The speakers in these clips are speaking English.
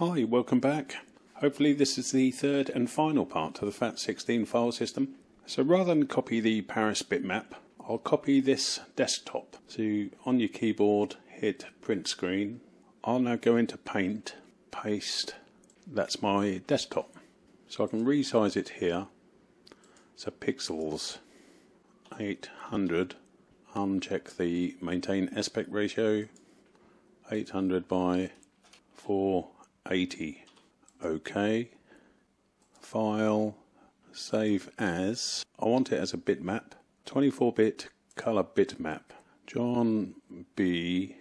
Hi, welcome back. Hopefully this is the third and final part of the FAT16 file system. So rather than copy the Paris bitmap, I'll copy this desktop. So on your keyboard, hit print screen. I'll now go into Paint, paste. That's my desktop. So I can resize it here. So pixels 800. Uncheck the maintain aspect ratio. 800 by 4 80. OK. File. Save as. I want it as a bitmap. 24 bit color bitmap. John B.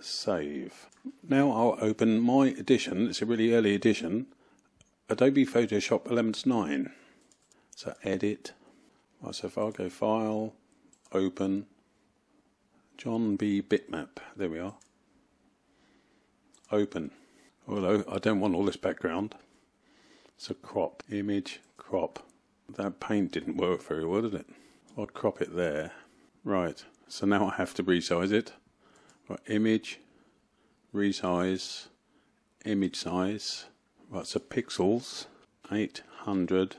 Save. Now I'll open my edition. It's a really early edition. Adobe Photoshop Elements 9. So edit. so if I go File, Open, John B. Bitmap. There we are. Open. Although I don't want all this background. So crop, image, crop. That paint didn't work very well, did it? I'll crop it there. Right, so now I have to resize it. Right, image, resize, image size. Right, so pixels, 800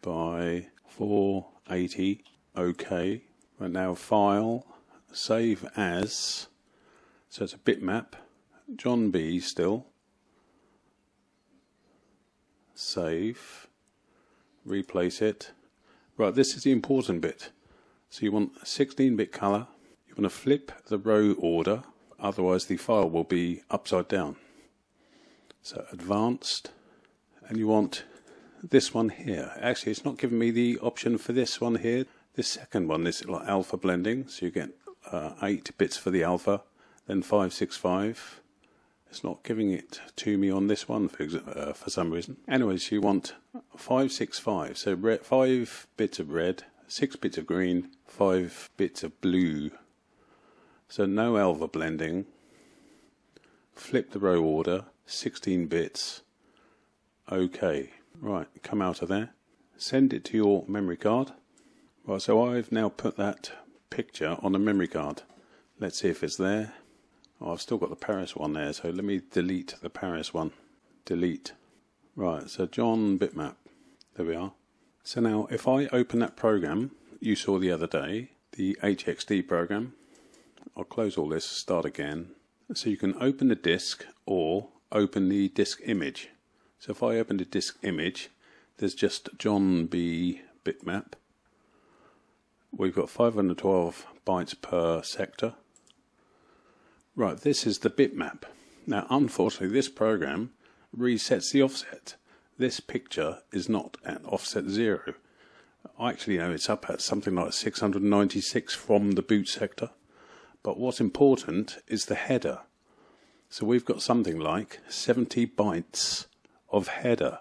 by 480. OK. Right now, file, save as. So it's a bitmap. John B still. Save. Replace it. Right, this is the important bit. So you want 16-bit color. You want to flip the row order, otherwise the file will be upside down. So advanced, and you want this one here. Actually, it's not giving me the option for this one here. This second one is like alpha blending, so you get uh, 8 bits for the alpha, then 565, it's not giving it to me on this one for, uh, for some reason. Anyways, you want 565. So red, 5 bits of red, 6 bits of green, 5 bits of blue. So no alpha blending. Flip the row order, 16 bits. OK. Right, come out of there. Send it to your memory card. Right, so I've now put that picture on a memory card. Let's see if it's there. Oh, I've still got the Paris one there, so let me delete the Paris one. Delete. Right, so John Bitmap. There we are. So now, if I open that program you saw the other day, the HXD program, I'll close all this, start again. So you can open the disk or open the disk image. So if I open the disk image, there's just John B bitmap. We've got 512 bytes per sector. Right, this is the bitmap. Now, unfortunately, this program resets the offset. This picture is not at offset zero. I actually know it's up at something like 696 from the boot sector. But what's important is the header. So we've got something like 70 bytes of header.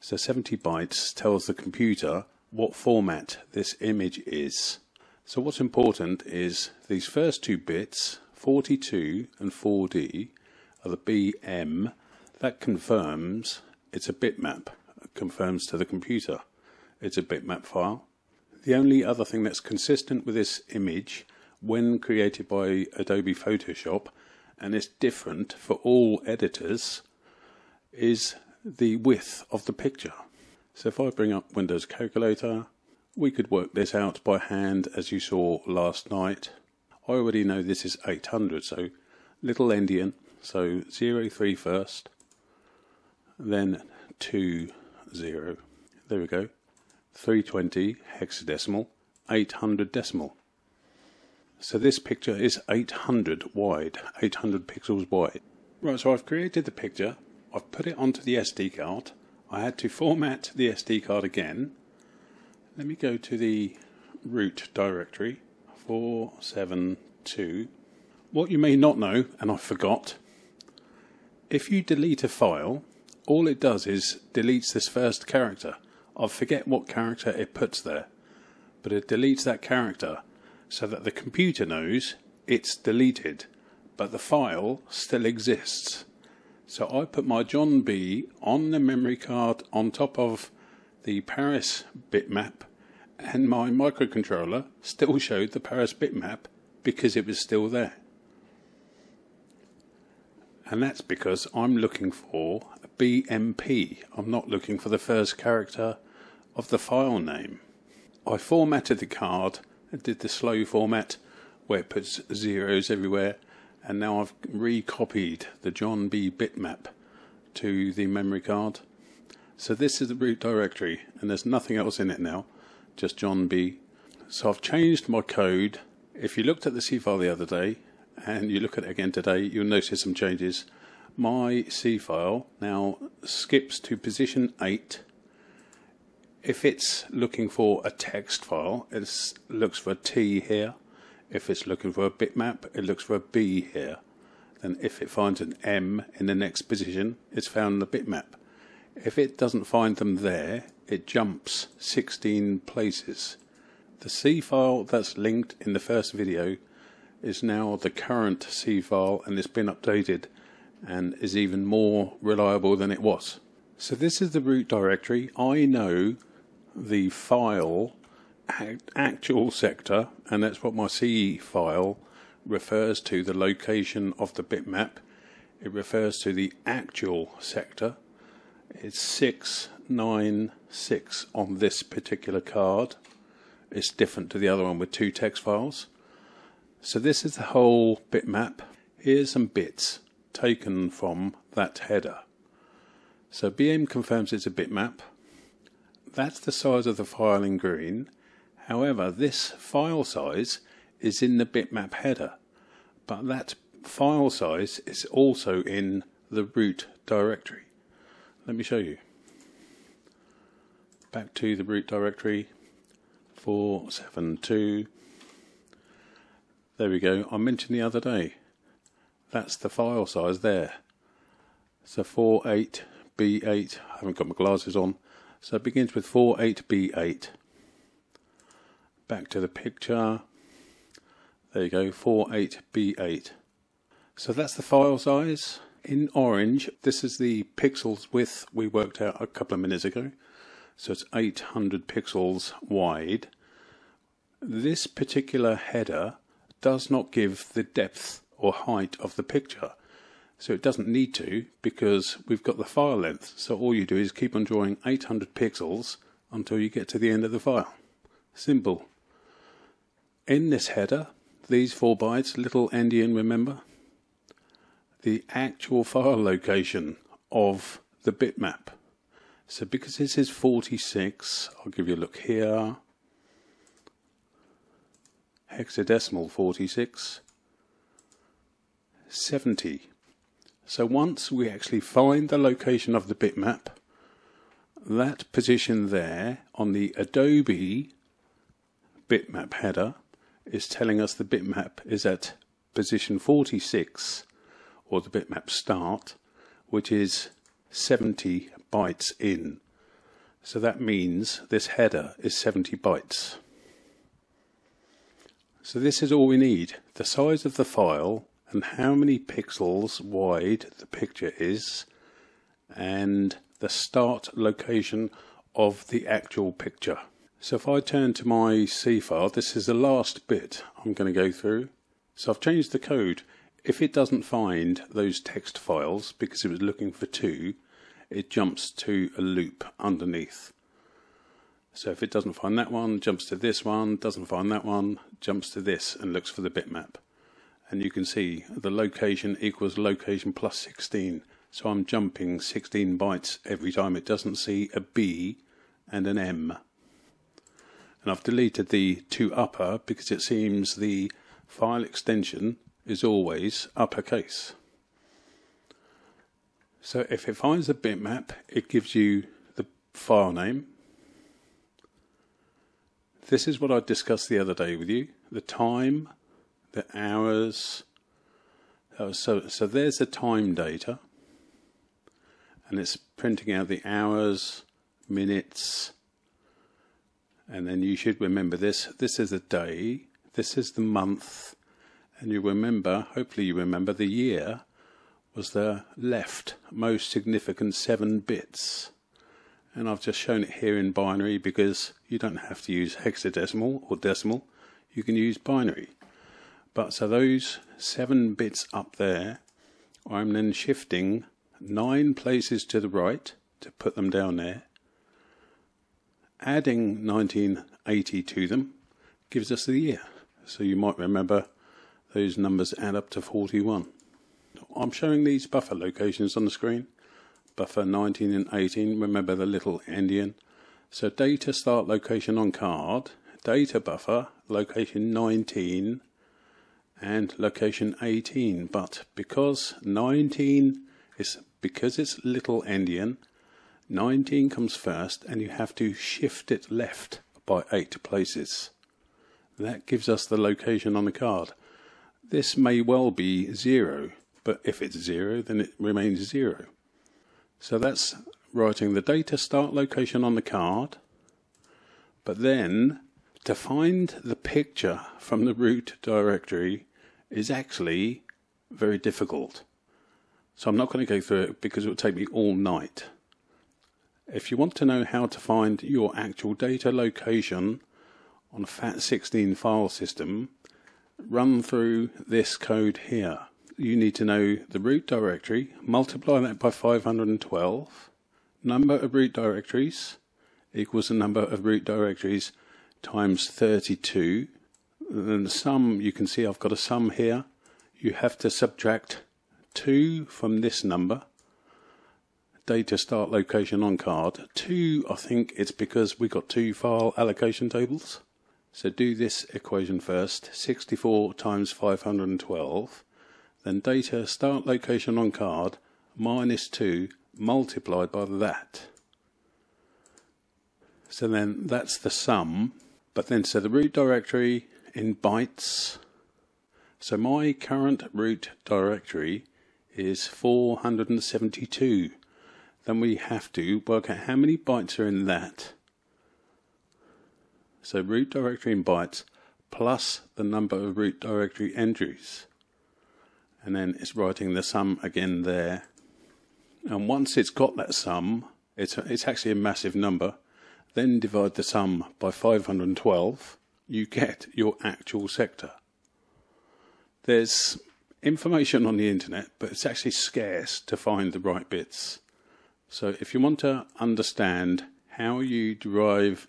So 70 bytes tells the computer what format this image is. So what's important is these first two bits 42 and 4D are the BM. That confirms it's a bitmap. It confirms to the computer it's a bitmap file. The only other thing that's consistent with this image when created by Adobe Photoshop and is different for all editors is the width of the picture. So if I bring up Windows Calculator, we could work this out by hand as you saw last night. I already know this is 800, so little endian, so 0, 3 first, then 2, 0. There we go. 320 hexadecimal, 800 decimal. So this picture is 800 wide, 800 pixels wide. Right, so I've created the picture, I've put it onto the SD card, I had to format the SD card again. Let me go to the root directory 472. What you may not know, and I forgot, if you delete a file, all it does is deletes this first character. I forget what character it puts there, but it deletes that character so that the computer knows it's deleted, but the file still exists. So I put my John B on the memory card on top of the Paris bitmap and my microcontroller still showed the Paris bitmap because it was still there. And that's because I'm looking for BMP. I'm not looking for the first character of the file name. I formatted the card and did the slow format where it puts zeros everywhere and now I've recopied the John B bitmap to the memory card. So this is the root directory and there's nothing else in it now, just John B. So I've changed my code. If you looked at the C file the other day and you look at it again today, you'll notice some changes. My C file now skips to position 8 if it's looking for a text file, it looks for a T here. If it's looking for a bitmap, it looks for a B here. Then if it finds an M in the next position, it's found the bitmap. If it doesn't find them there, it jumps 16 places. The C file that's linked in the first video is now the current C file and it's been updated and is even more reliable than it was. So this is the root directory. I know the file actual sector, and that's what my C file refers to the location of the bitmap. It refers to the actual sector. It's 696 on this particular card. It's different to the other one with two text files. So this is the whole bitmap. Here's some bits taken from that header. So BM confirms it's a bitmap. That's the size of the file in green. However, this file size is in the bitmap header, but that file size is also in the root directory. Let me show you. Back to the root directory 472. There we go. I mentioned the other day. That's the file size there. So 48B8. I haven't got my glasses on. So it begins with 48B8. Back to the picture. There you go, 48B8. So that's the file size. In orange, this is the pixels width we worked out a couple of minutes ago. So it's 800 pixels wide. This particular header does not give the depth or height of the picture. So it doesn't need to because we've got the file length. So all you do is keep on drawing 800 pixels until you get to the end of the file. Simple. In this header, these four bytes, little endian, remember? The actual file location of the bitmap. So because this is 46, I'll give you a look here. Hexadecimal 46. 70 so once we actually find the location of the bitmap, that position there on the Adobe bitmap header is telling us the bitmap is at position 46 or the bitmap start, which is 70 bytes in. So that means this header is 70 bytes. So this is all we need. The size of the file and how many pixels wide the picture is and the start location of the actual picture. So if I turn to my C file, this is the last bit I'm going to go through. So I've changed the code. If it doesn't find those text files because it was looking for two, it jumps to a loop underneath. So if it doesn't find that one, jumps to this one, doesn't find that one, jumps to this and looks for the bitmap. And you can see the location equals location plus 16 so I'm jumping 16 bytes every time. It doesn't see a B and an M. And I've deleted the toupper because it seems the file extension is always uppercase so if it finds a bitmap it gives you the file name this is what I discussed the other day with you the time the hours. So, so there's the time data, and it's printing out the hours, minutes, and then you should remember this. This is a day, this is the month, and you remember, hopefully, you remember the year was the left most significant seven bits. And I've just shown it here in binary because you don't have to use hexadecimal or decimal, you can use binary. But so those seven bits up there I'm then shifting nine places to the right to put them down there. Adding 1980 to them gives us the year. So you might remember those numbers add up to 41. I'm showing these buffer locations on the screen. Buffer 19 and 18, remember the little endian. So data start location on card, data buffer location 19 and location 18. But because 19 is because it's little endian, 19 comes first and you have to shift it left by 8 places. That gives us the location on the card. This may well be 0, but if it's 0 then it remains 0. So that's writing the data start location on the card, but then to find the picture from the root directory is actually very difficult. So I'm not going to go through it because it would take me all night. If you want to know how to find your actual data location on a FAT16 file system, run through this code here. You need to know the root directory, multiply that by 512, number of root directories equals the number of root directories times 32. then the sum, you can see I've got a sum here. You have to subtract 2 from this number. Data start location on card. 2, I think it's because we got two file allocation tables. So do this equation first, 64 times 512, then data start location on card minus 2 multiplied by that. So then that's the sum, but then so the root directory in bytes. So my current root directory is 472. Then we have to work out how many bytes are in that so root directory in bytes plus the number of root directory entries. And then it's writing the sum again there. And once it's got that sum, it's, it's actually a massive number. Then divide the sum by 512, you get your actual sector. There's information on the internet, but it's actually scarce to find the right bits. So if you want to understand how you derive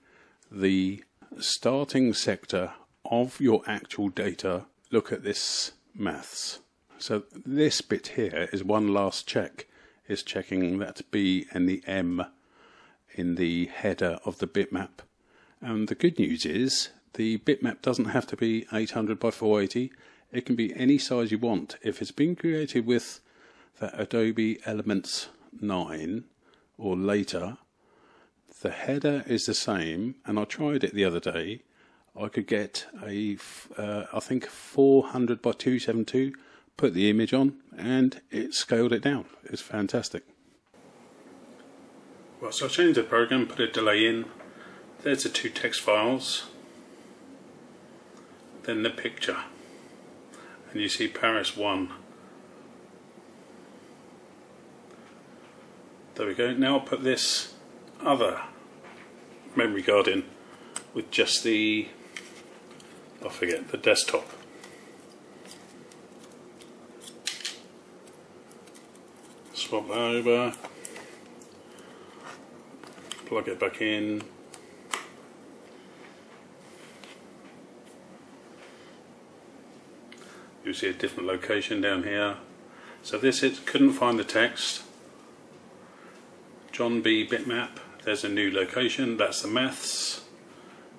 the starting sector of your actual data, look at this maths. So this bit here is one last check, is checking that B and the M in the header of the bitmap. And the good news is the bitmap doesn't have to be 800 by 480. It can be any size you want. If it's been created with the Adobe Elements 9 or later, the header is the same, and I tried it the other day. I could get a, uh, I think 400 by 272, put the image on, and it scaled it down. It's fantastic. Well, so I changed the program, put a delay in. There's the two text files. Then the picture. And you see Paris 1. There we go. Now I'll put this other memory card in with just the, I forget, the desktop. Swap that over, plug it back in. You see a different location down here. So this it couldn't find the text. John B bitmap there's a new location, that's the maths,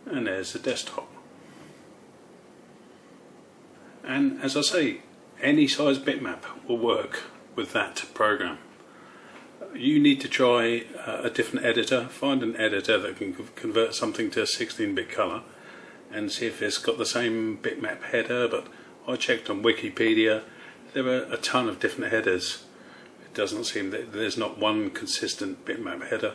and there's the desktop. And as I say, any size bitmap will work with that program. You need to try uh, a different editor, find an editor that can convert something to 16-bit color and see if it's got the same bitmap header, but I checked on Wikipedia, there are a ton of different headers. It doesn't seem that there's not one consistent bitmap header.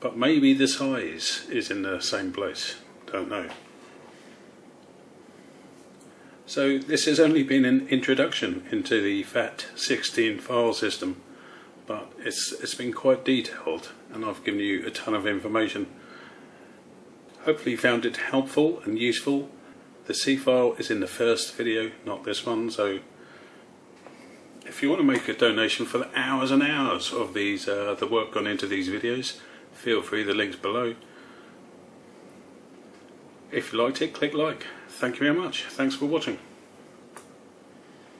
But maybe the size is in the same place. Don't know. So this has only been an introduction into the FAT16 file system, but it's it's been quite detailed, and I've given you a ton of information. Hopefully, you found it helpful and useful. The C file is in the first video, not this one, so If you want to make a donation for the hours and hours of these, uh, the work gone into these videos, feel free, the link's below. If you liked it, click like. Thank you very much. Thanks for watching.